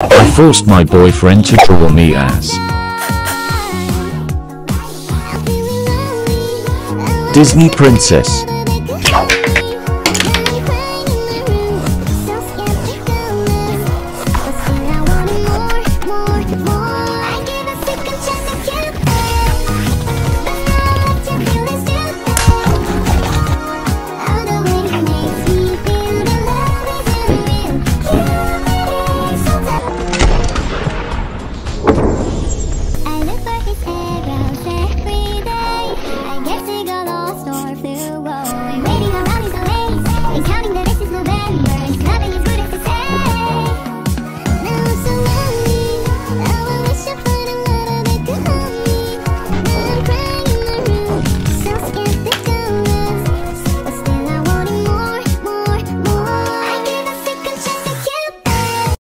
I forced my boyfriend to draw me as Disney princess. this era.